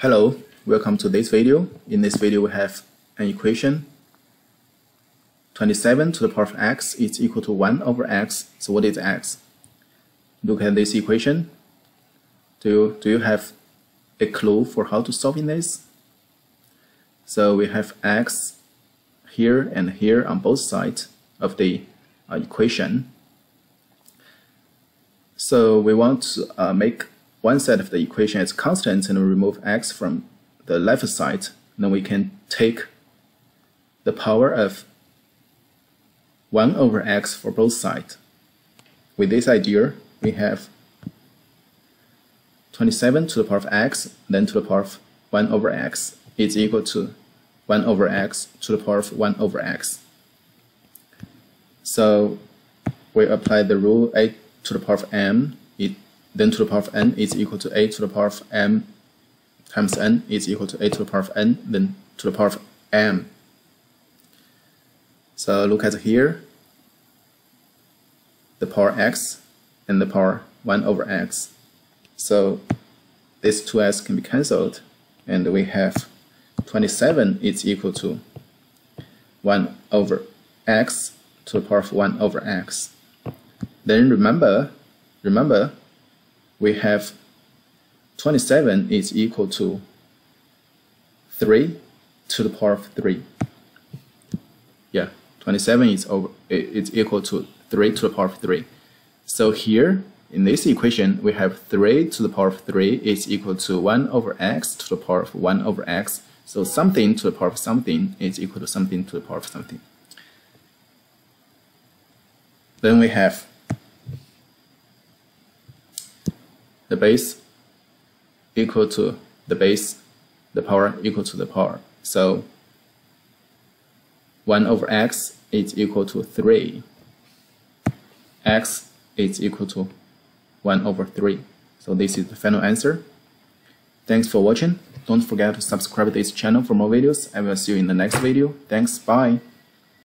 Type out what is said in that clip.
Hello, welcome to this video. In this video we have an equation 27 to the power of x is equal to 1 over x. So what is x? Look at this equation. Do you, do you have a clue for how to solve in this? So we have x here and here on both sides of the uh, equation. So we want to uh, make one side of the equation is constant and we remove x from the left side, then we can take the power of 1 over x for both sides. With this idea, we have 27 to the power of x, then to the power of 1 over x is equal to 1 over x to the power of 1 over x. So we apply the rule a to the power of m then to the power of n is equal to a to the power of m times n is equal to a to the power of n, then to the power of m. So look at here, the power x and the power 1 over x. So these two x can be cancelled, and we have 27 is equal to 1 over x to the power of 1 over x. Then remember, remember we have 27 is equal to 3 to the power of 3. Yeah, 27 is over it's equal to 3 to the power of 3. So here in this equation we have 3 to the power of 3 is equal to 1 over x to the power of 1 over x. So something to the power of something is equal to something to the power of something. Then we have the base equal to the base, the power equal to the power. So 1 over x is equal to 3. x is equal to 1 over 3. So this is the final answer. Thanks for watching. Don't forget to subscribe to this channel for more videos. I will see you in the next video. Thanks. Bye.